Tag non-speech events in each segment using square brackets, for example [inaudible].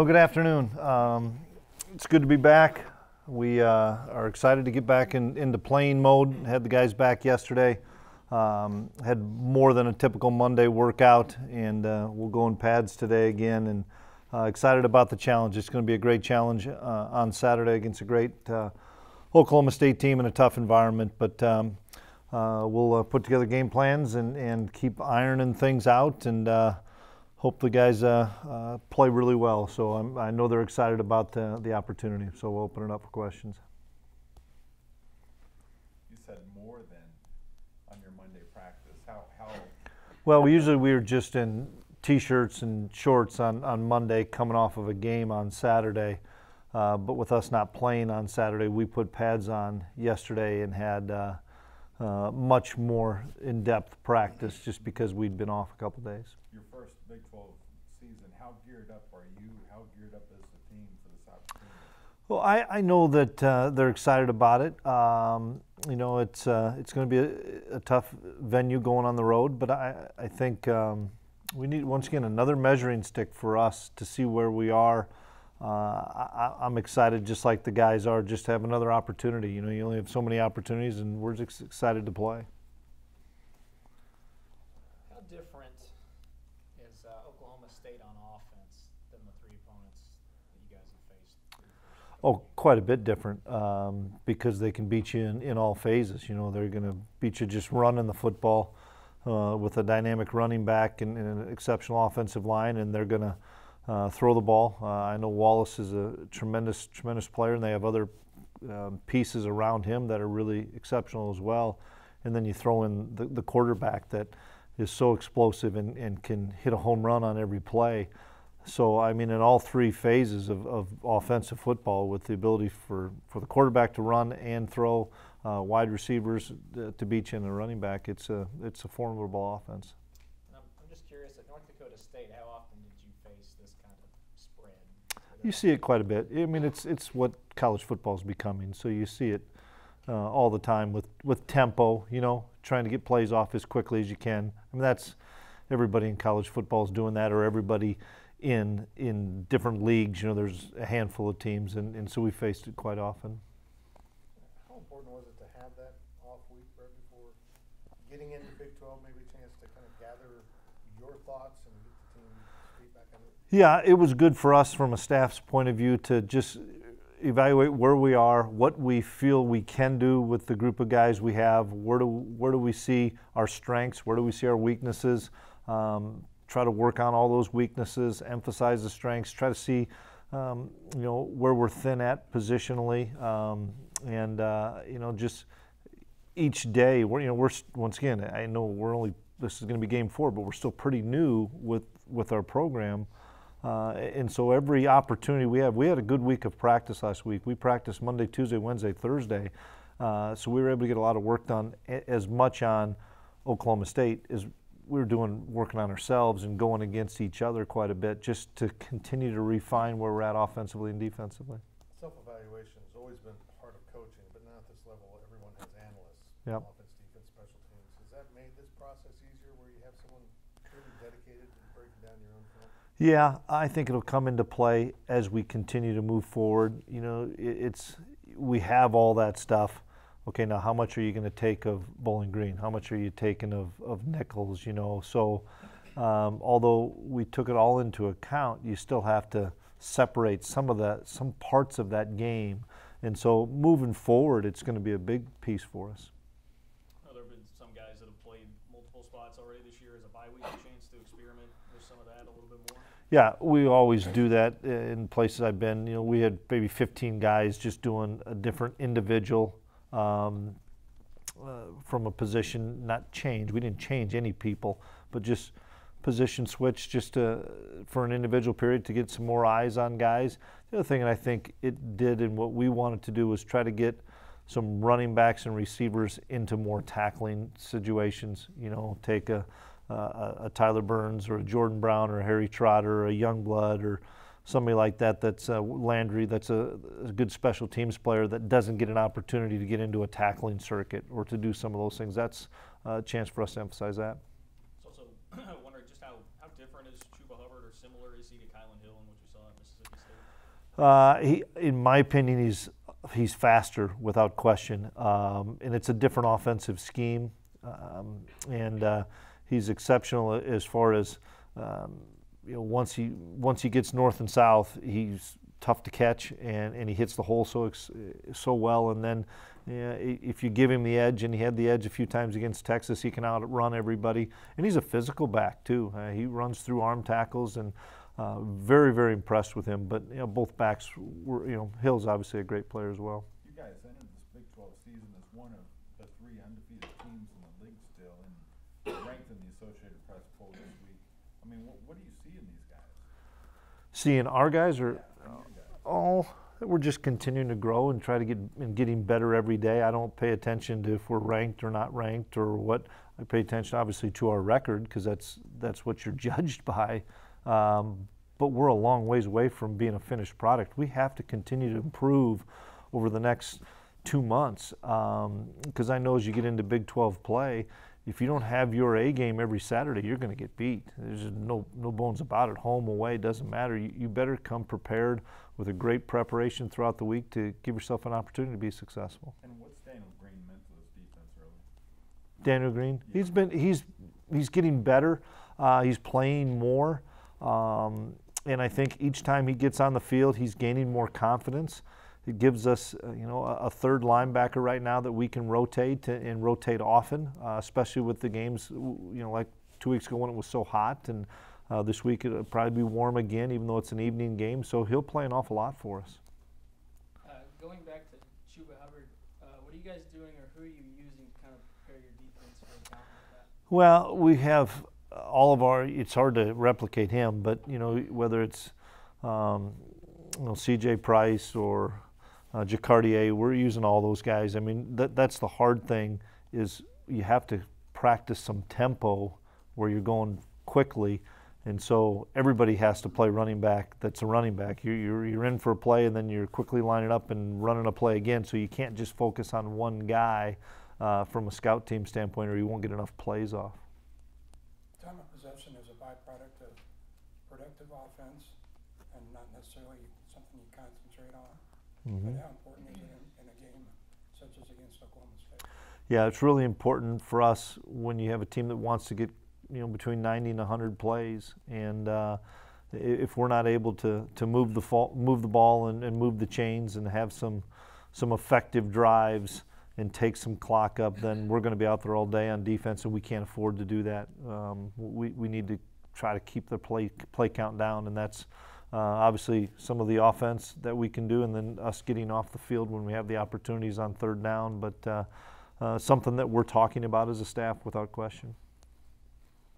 Well, good afternoon. Um, it's good to be back. We uh, are excited to get back in, into playing mode. Had the guys back yesterday. Um, had more than a typical Monday workout, and uh, we'll go in pads today again. And uh, excited about the challenge. It's going to be a great challenge uh, on Saturday against a great uh, Oklahoma State team in a tough environment. But um, uh, we'll put together game plans and, and keep ironing things out and hope the guys play really well. So I'm, i know they're excited about the, the opportunity. So we'll open it up for questions. You said more than on your Monday practice. How, how well, we usually we are just in t-shirts and shorts on, on Monday coming off of a game on Saturday. Uh, but with us not playing on Saturday, we put pads on yesterday and had uh, uh, much more in-depth practice just because we'd been off a couple days. First Big 12 season, how geared up are you? How geared up is the team for this opportunity? Well, I, I know that uh, they're excited about it. Um, you know, it's uh, it's going to be a, a, tough venue going on the road, but I I think. Um, we need once again another measuring stick for us to see where we are. Uh, I, am excited, just like the guys are, just to have another opportunity. You know, you only have so many opportunities, and we're just excited to play. How different is uh, Oklahoma State on offense than the three opponents that you guys have faced? Oh, quite a bit different um, because they can beat you in, in all phases. You know, they're going to beat you just running the football uh, with a dynamic running back and, and, an exceptional offensive line, and they're going to uh, throw the ball. Uh, I know Wallace is a tremendous, tremendous player, and they have other um, pieces around him that are really exceptional as well. And then you throw in the, the quarterback that is so explosive and, and can hit a home run on every play. So, I mean, in all three phases of, of offensive football, with the ability for, for the quarterback to run and throw, uh, wide receivers uh, to beat you in a running back, it's a it's a formidable offense. I'm, I'm just curious at North Dakota State, how often did you face this kind of spread? You see it quite a bit. I mean, it's it's what college football is becoming. So you see it uh, all the time with with tempo. You know, trying to get plays off as quickly as you can. I mean, that's everybody in college football is doing that, or everybody in in different leagues. You know, there's a handful of teams, and, and so we faced it quite often. How important was it to have that off week right before getting into Big 12? Maybe a chance to kind of gather your thoughts and get the team feet back on it. Yeah, it was good for us from a staff's point of view to just evaluate where we are, what we feel we can do with the group of guys we have, where do where do we see our strengths, where do we see our weaknesses. Um, try to work on all those weaknesses, emphasize the strengths, try to see, um, you know, where we're thin at positionally, um, and uh, you know, just each day. We're you know we're once again. I know we're only this is going to be game four, but we're still pretty new with with our program. Uh, and so every opportunity we have, we had a good week of practice last week. We practiced Monday, Tuesday, Wednesday, Thursday. Uh, so we were able to get a lot of work done as much on Oklahoma State as we were doing working on ourselves and going against each other quite a bit just to continue to refine where we're at offensively and defensively. Self-evaluation has always been part of coaching, but now at this level, everyone has analysts. Yep. Offense, defense, special teams. Has that made this process easier where you have someone truly dedicated to breaking down your own film? Yeah, I think it'll come into play as we continue to move forward. You know, it's we have all that stuff okay, now how much are you going to take of Bowling Green? How much are you taking of, of Nicholls? You know, so um, although we took it all into account, you still have to separate some of that, some parts of that game. And so moving forward, it's going to be a big piece for us. Well, there have been some guys that have played multiple spots already this year as a bye week, a chance to experiment with some of that a little bit more. Yeah, we always do that in places I've been. You know, we had maybe 15 guys just doing a different individual um, uh, from a position, not change. We didn't change any people, but just position switch just to, for an individual period to get some more eyes on guys. The other thing, and I think it did, and what we wanted to do was try to get some running backs and receivers into more tackling situations. You know, take a, a, a Tyler Burns or a Jordan Brown or a Harry Trotter or a Youngblood or somebody like that that's uh, Landry that's a, a, good special teams player that doesn't get an opportunity to get into a tackling circuit or to do some of those things that's a chance for us to emphasize that. Also [clears throat] wondering just how, how different is Chuba Hubbard or similar is he to Kylin Hill and what you saw at Mississippi Uh, he, in my opinion, he's he's faster without question, um, and it's a different offensive scheme, um, and uh, he's exceptional as far as um, you know. Once he once he gets north and south, he's tough to catch, and, and he hits the hole so so well. And then yeah, if you give him the edge, and he had the edge a few times against Texas, he can outrun everybody. And he's a physical back too. Uh, he runs through arm tackles, and uh, very very impressed with him. But you know, both backs were you know Hill's obviously a great player as well. You guys entered this Big Twelve season as one of the three undefeated teams in the league still, and ranked in the Associated Press poll this week. I mean, what, what do you see in these guys? Seeing our guys are all oh we're just continuing to grow and try to get and getting better every day. I don't pay attention to if we're ranked or not ranked or what. I pay attention obviously to our record because that's that's what you're [laughs] judged by. Um, but we're a long ways away from being a finished product. We have to continue to improve over the next two months because I know as you get into Big 12 play, if you don't have your A game every Saturday, you're going to get beat. There's just no no bones about it. Home, away, doesn't matter. You, you better come prepared with a great preparation throughout the week to give yourself an opportunity to be successful. And what's Daniel Green meant to this defense early? Daniel Green, he's been he's he's getting better. Uh, he's playing more, um, and I think each time he gets on the field, he's gaining more confidence. It gives us, uh, you know, a, a third linebacker right now that we can rotate and, and rotate often, uh, especially with the games, you know, like two weeks ago when it was so hot, and uh, this week it'll probably be warm again, even though it's an evening game. So he'll play an awful lot for us. Uh, going back to Chuba Hubbard, uh, what are you guys doing, or who are you using to kind of prepare your defense for a like that? Well, we have all of our. It's hard to replicate him, but you know whether it's um, you know C.J. Price or uh, Jacardia, we're using all those guys. I mean, that that's the hard thing is you have to practice some tempo where you're going quickly, and so everybody has to play running back. That's a running back. You're you're, you're in for a play, and then you're quickly lining up and running a play again. So you can't just focus on one guy uh, from a scout team standpoint, or you won't get enough plays off. Time of possession is a byproduct of productive offense and not necessarily something you concentrate on. Mm-hmm. But how important is it in, in a game such as against Oklahoma State? Yeah, it's really important for us when you have a team that wants to get you know between 90 and 100 plays, and uh, if we're not able to to move the fall, move the ball and, and move the chains and have some some effective drives and take some clock up, then we're going to be out there all day on defense, and we can't afford to do that. Um, we we need to try to keep the play play count down, and that's. Uh, obviously, some of the offense that we can do, and then us getting off the field when we have the opportunities on third down. But uh, uh, something that we're talking about as a staff without question.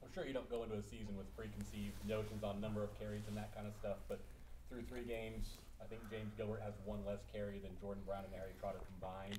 I'm sure you don't go into a season with preconceived notions on number of carries and that kind of stuff, but through three games, I think James Gilbert has one less carry than Jordan Brown and Harry Trotter combined.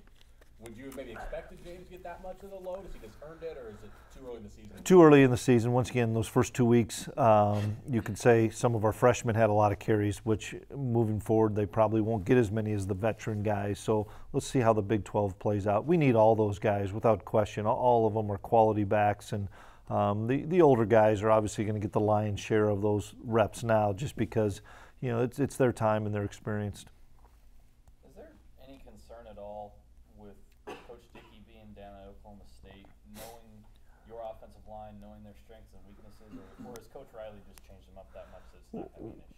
Would you have maybe expected James to get that much of the load? Has he just earned it, or is it too early in the season? Too early in the season. Once again, those first two weeks, um, you could say some of our freshmen had a lot of carries, which moving forward, they probably won't get as many as the veteran guys. So let's see how the Big 12 plays out. We need all those guys without question. All- of them are quality backs, and um, the the older guys are obviously going to get the lion's share of those reps now, just because you know it's it's their time and they're experienced. Is there any concern at all with Coach Dickey being down at Oklahoma State, knowing your offensive knowing their strengths and weaknesses, or, or has Coach Riley just changed them up that much that it's not going to be an issue?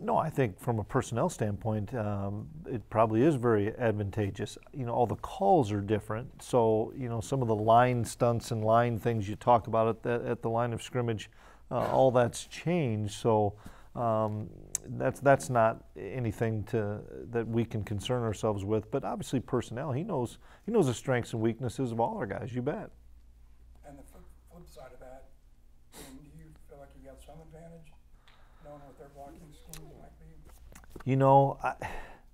No, I think from a personnel standpoint, um, it probably is very advantageous. You know, all the calls are different, so you know some of the line stunts and line things you talk about at the, at the line of scrimmage, uh, all that's changed. So um, that's that's not anything to that we can concern ourselves with. But obviously, personnel, he knows he knows the strengths and weaknesses of all our guys. You bet. And the flip, flip side of that, I mean, do you feel like you got some advantage you know,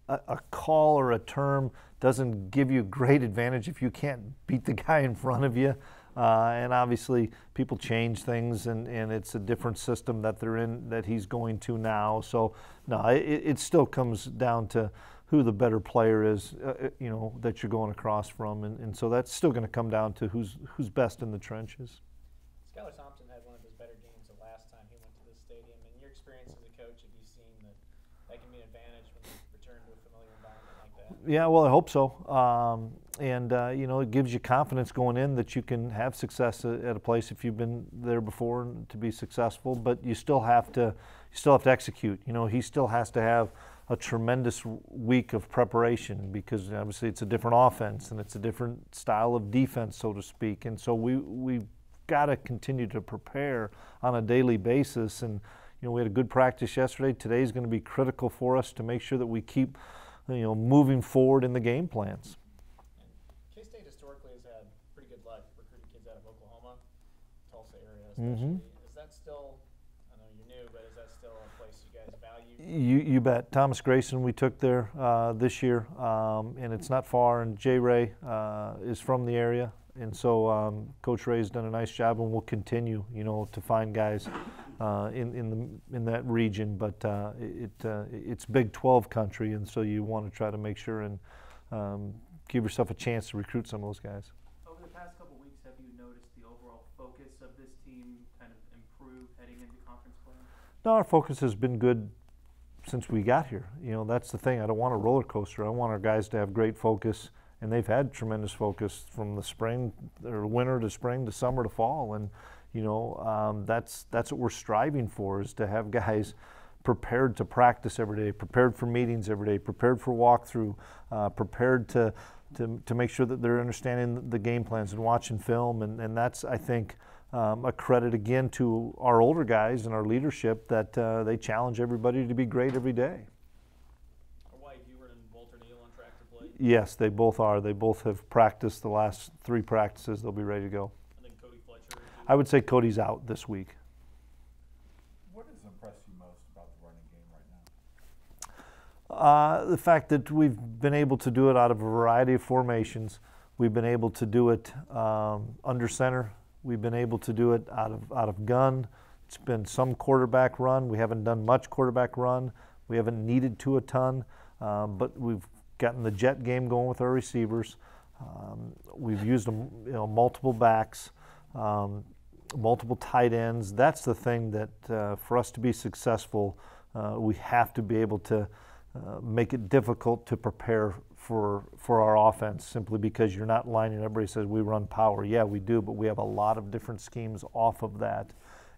a call or a term doesn't give you great advantage if you can't beat the [laughs] guy in front of you. Uh, and obviously, people change things, and, and it's a different system that they're in that he's going to now. So, no, it, it still comes down to who the better player is, uh, uh, you know, that you're going across from, and, and so that's still going to come down to who's who's best in the trenches. Skylar Thompson had one of his better games the last time he went to the stadium. In your experience as a coach, have you seen that that can be an advantage when you return to a familiar environment like that. Yeah, well, I hope so. Um, and uh, you know, it gives you confidence going in that you can have success at a place if you've been there before to be successful. But you still have to, you still have to execute. You know, he still has to have a tremendous week of preparation because obviously it's a different offense and it's a different style of defense, so to speak. And so we we've got to continue to prepare on a daily basis. And you know, we had a good practice yesterday. Today's going to be critical for us to make sure that we keep you know, moving forward in the game plans. K-State historically has had pretty good luck recruiting kids out of Oklahoma, Tulsa area Mhm. Is that still, I know you're new, but is that still a place you guys value? You, you bet. Thomas Grayson, we took there uh, this year, um, and it's not far. And Jay Ray uh, is from the area, and so um, Coach Ray's done a nice job, and we'll continue, you know, to find guys uh, in in the in that region. But uh, it uh, it's Big 12 country, and so you want to try to make sure and um, give yourself a chance to recruit some of those guys. Over the past couple weeks, have you noticed the overall focus of this team kind of improve heading into conference play? No, our focus has been good since we got here. You know, that's the thing. I don't want a roller coaster. I want our guys to have great focus, and they've had tremendous focus from the spring or winter to spring to summer to fall. And you know, um, that's that's what we're striving for is to have [laughs] guys prepared to practice every day, prepared for meetings every day, prepared for walkthrough, uh, prepared to, to to make sure that they're understanding the game plans and watching film. And, and that's I think um, a credit again to our older guys and our leadership that uh, they challenge everybody to be great every day. Are Wyatt Hubert and Walter Neil on track to play? Yes, they both are. They both have practiced the last three practices. They'll be ready to go. And then Cody Fletcher? is I would say Cody's out this week. What has impressed you most about the running game right now? Uh, the fact that we've been able to do it out of a variety of formations. We've been able to do it um, under center. We've been able to do it out of out of gun. It's been some quarterback run. We haven't done much quarterback run. We haven't needed to a ton, um, but we've gotten the jet game going with our receivers. Um, we've used them, you know, multiple backs, um, multiple tight ends. That's the thing that uh, for us to be successful, uh, we have to be able to uh, make it difficult to prepare for for our offense simply because you're not lining. Everybody says we run power. Yeah, we do, but we have a lot of different schemes off of that,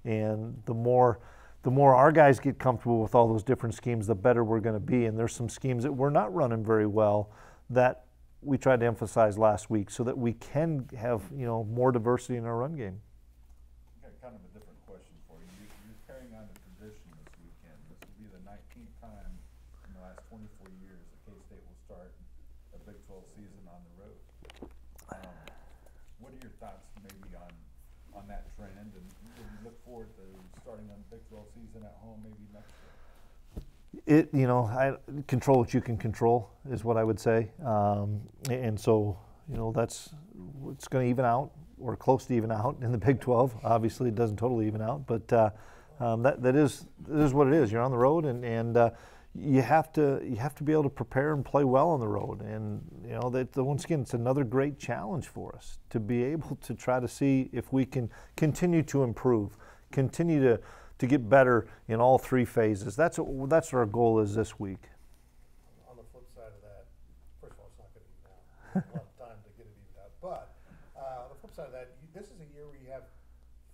and the more the more our guys get comfortable with all those different schemes, the better we're going to be. And there's some schemes that we're not running very well that we tried to emphasize last week so that we can have you know more diversity in our run game. Got kind of a different question for you. You- You're carrying on a tradition this weekend. This will be the nineteenth time in the last twenty-four years that K-State will start a Big Twelve season on the road. Um, What are your thoughts maybe on, on that trend and would you look forward to starting on Big Twelve season at home maybe next year? It, you know, I control what you can control is what I would say, um, and so you know that's it's going to even out or close to even out in the [laughs] Big 12. Obviously, it doesn't totally even out, but uh, um, that that is that is what it is. You're on the road, and and uh, you have to you have to be able to prepare and play well on the road. And you know that once again, it's another great challenge for us to be able to try to see if we can continue to improve, continue to to get better in all three phases. That's what, that's what our goal is this week. On the flip side of that, first of all, it's not gonna even out. A lot of time to get it evened out. But, uh, on the flip side of that, you, this is a year where you have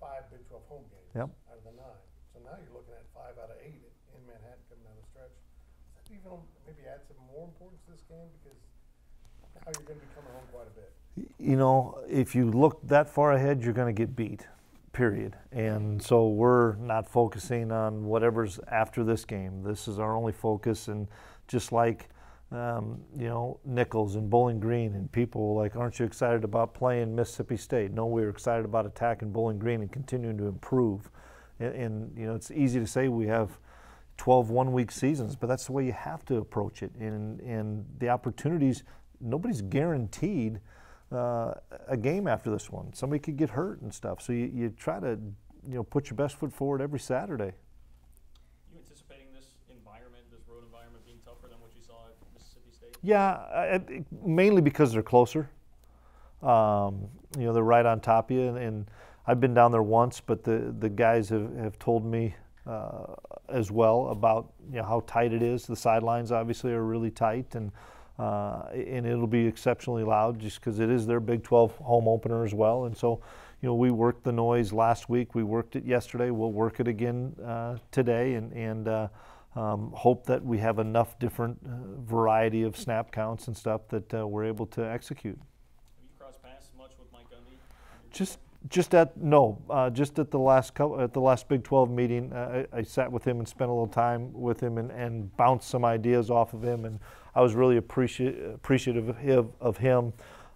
five Big Twelve home games Yep. out of the nine. So now you're looking at five out of eight in Manhattan coming down the stretch. Does that even maybe add some more importance to this game because now you're gonna be coming home quite a bit? you know, if you look that far ahead, you're going to get beat, period. And so we're not focusing on whatever's after this game. This is our only focus. And just like, um, you know, Nicholls and Bowling Green and people like, aren't you excited about playing Mississippi State? No, we're excited about attacking Bowling Green and continuing to improve. And, and you know, it's easy to say we have 12 one week seasons, but that's the way you have to approach it. And, and the opportunities, nobody's guaranteed uh, a game after this one. Somebody could get hurt and stuff. So you, you try to, you know, put your best foot forward every Saturday. You anticipating this environment, this road environment being tougher than what you saw at Mississippi State? Yeah, I- I- mainly because they're closer. Um, you know, they're right on top of you. And, and I've been down there once, but the, the guys have, have told me uh, as well about you know how tight it is. The sidelines obviously are really tight, and uh, and it'll be exceptionally loud just because it is their Big 12 home opener as well. And so, you know, we worked the noise last week. We worked it yesterday. We'll work it again uh, today, and and uh, um, hope that we have enough different uh, variety of snap counts and stuff that uh, we're able to execute. Have you crossed paths much with Mike Gundy? Just just at no, uh, just at the last couple, at the last Big 12 meeting, uh, I, I sat with him and spent a little time with him and, and bounced some ideas off of him, and I was really appreciative appreciative of him,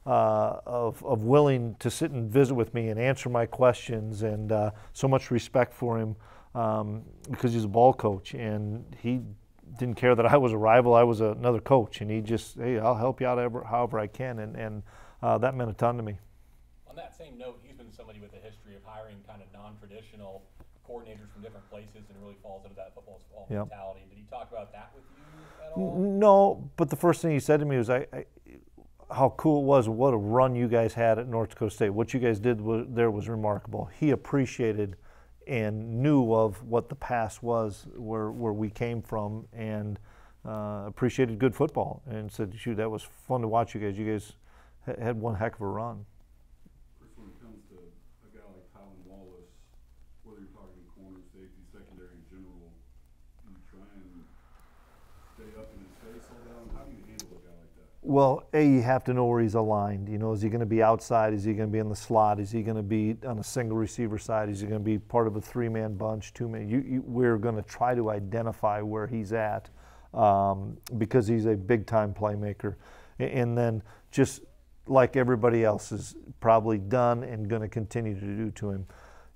uh, of, of willing to sit and visit with me and answer my questions, and uh, so much respect for him um, because he's a ball coach and he didn't care that I was a rival. I was another coach, and he just, hey, I'll help you out ever, however I can, and, and uh, that meant a ton to me. On that same note, he's been somebody with a history of hiring kind of non-traditional coordinators from different places and really falls into that football Yep. mentality. Did he talk about that with you at all? No, but the first thing he said to me was, I, I, how cool it was, what a run you guys had at North Dakota State. What you guys did was, there was remarkable. He appreciated and knew of what the past was, where, where we came from, and uh, appreciated good football and said, shoot, that was fun to watch you guys. You guys had one heck of a run. Chris, when it comes to a guy like Colin Wallace, whether you're talking corner, safety, secondary in general, you try and stay up in his face all down. How do you handle a guy like that? Well, A, you have to know where he's aligned. You know, is he going to be outside? Is he going to be in the slot? Is he going to be on a single receiver side? Is he going to be part of a three man bunch, two man? You, you, we're going to try to identify where he's at um, because he's a big time playmaker. And then just like everybody else is probably done and going to continue to do to him.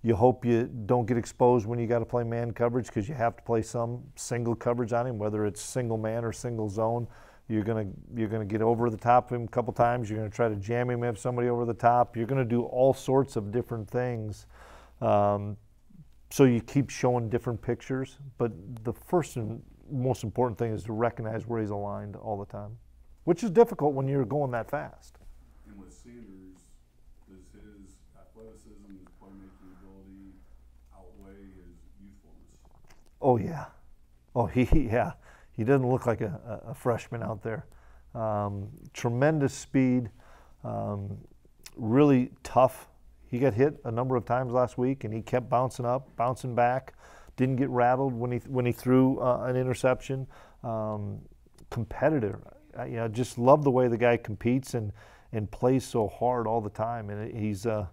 You hope you don't get exposed when you got to play man coverage because you have to play some single coverage on him, whether it's single man or single zone. You're gonna you're gonna get over the top of him a couple times. You're gonna try to jam him if somebody over the top. You're gonna do all sorts of different things. Um, so you keep showing different pictures, but the first and most important thing is to recognize where he's aligned all the time, which is difficult when you're going that fast. And with Sanders, does his athleticism, his playmaking ability outweigh his youthfulness? Oh yeah, oh he- yeah. He doesn't look like a, a freshman out there. Um, tremendous speed, um, really tough. He got hit a number of times last week, and he kept bouncing up, bouncing back. Didn't get rattled when he when he threw uh, an interception. Um, competitive. I, you know, just love the way the guy competes and and plays so hard all the time. And he's uh,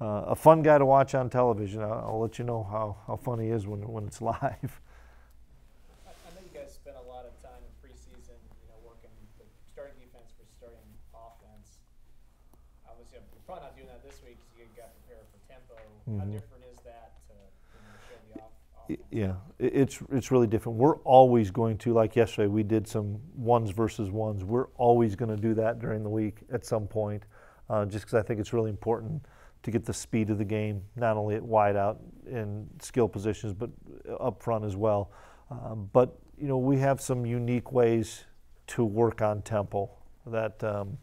uh, a fun guy to watch on television. I'll, I'll let you know how, how fun he is when when it's [laughs] live. I, I know you guys spent a lot of time in preseason, you know, working the starting defense for starting offense. Obviously, you're probably not doing that this week because you got prepared for tempo. How Mhm. different is that to you know, show the off? Offense? Yeah, it's it's really different. We're always going to, like yesterday, we did some ones versus ones. We're always going to do that during the week at some point, uh, just because I think it's really important to get the speed of the game, not only at wide out and skill positions, but up front as well. Um, but you know, we have some unique ways to work on tempo that. Um,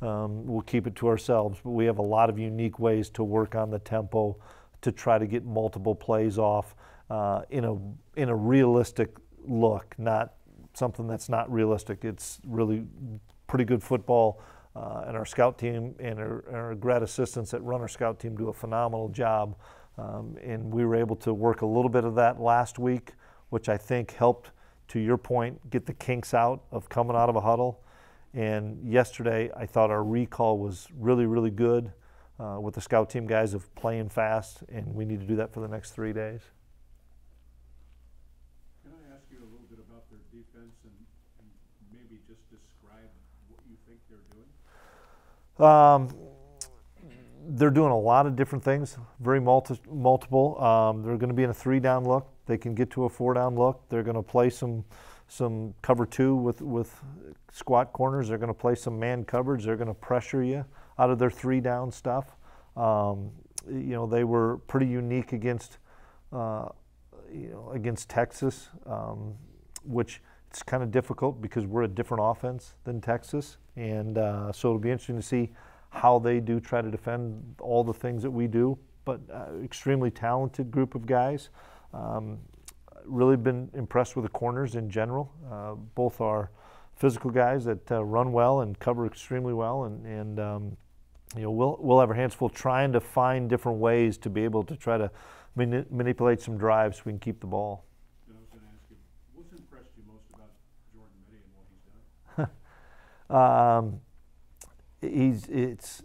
um, we'll keep it to ourselves, but we have a lot of unique ways to work on the tempo to try to get multiple plays off uh, in a in a realistic look, not something that's not realistic. It's really pretty good football, uh, and our scout team and our, our grad assistants that run our scout team do a phenomenal job. Um, and we were able to work a little bit of that last week, which I think helped, to your point, get the kinks out of coming out of a huddle. And yesterday, I thought our recall was really, really good uh, with the scout team guys of playing fast, and we need to do that for the next three days. Can I ask you a little bit about their defense and, and maybe just describe what you think they're doing? Um, they're doing a lot of different things, very multi- multiple. Um, they're going to be in a three down look. They can get to a four down look. They're going to play some some cover two with with squat corners. They're going to play some man coverage. They're going to pressure you out of their three down stuff. Um, you know, they were pretty unique against uh, you know against Texas, um, which it's kind of difficult because we're a different offense than Texas, and uh, so it'll be interesting to see how they do try to defend all the things that we do. But uh, extremely talented group of guys. Um, really been impressed with the corners in general. Uh, both are physical guys that uh, run well and cover extremely well, and, and um, you know we'll we'll have our hands full trying to find different ways to be able to try to mani- manipulate some drives so we can keep the ball. I was gonna ask you, what's impressed you most about Jordan Mittie and what he's done? [laughs] Um, he's it's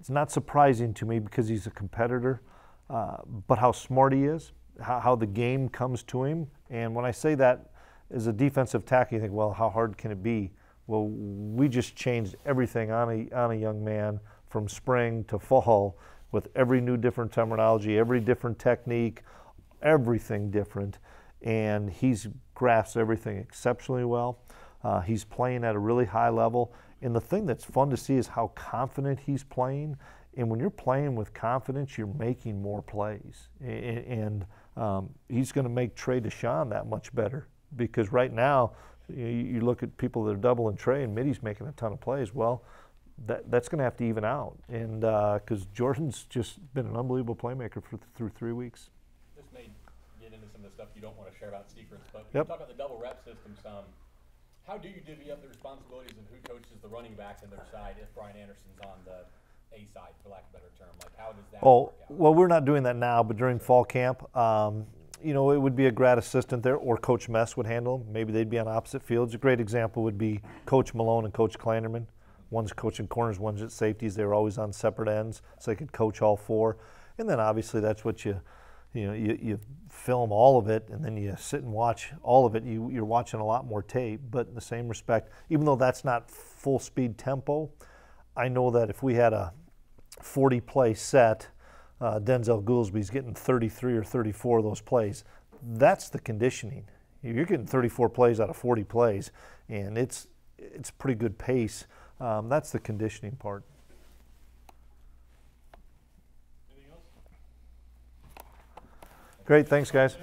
it's not surprising to me because he's a competitor, uh, but how smart he is, how, how the game comes to him, and when I say that as a defensive tackle, you think, well, how hard can it be? Well, we just changed everything on a on a young man from spring to fall with every new different terminology, every different technique, everything different, and he's grasped everything exceptionally well. Uh, he's playing at a really high level. And the thing that's fun to see is how confident he's playing. And when you're playing with confidence, you're making more plays. A- a- And um, he's going to make Trey Dishon that much better because right now, you, you look at people that are doubling Trey and Mittie's making a ton of plays. Well, that, that's going to have to even out. And because Jordan's just been an unbelievable playmaker for, through three weeks. This may get into some of the stuff you don't want to share about secrets, but Yep. you talk about the double rep system some. How do you divvy up the responsibilities of who coaches the running backs on their side if Brian Anderson's on the A side, for lack of a better term? Like, how does that Oh, well, we're not doing that now, but during fall camp, um, you know, it would be a grad assistant there, or Coach Mess would handle them. Maybe they'd be on opposite fields. A great example would be Coach Malone and Coach Klanderman. One's coaching corners, one's at safeties. They were always on separate ends, so they could coach all four. And then obviously that's what you, you know, you, you film all of it, and then you sit and watch all of it. You, you're watching a lot more tape. But in the same respect, even though that's not full speed tempo, I know that if we had a 40 play set, uh, Denzel Goolsby's getting 33 or 34 of those plays. That's the conditioning. You're getting 34 plays out of 40 plays, and it's it's pretty good pace. Um, that's the conditioning part. Anything else? Great, thanks, guys.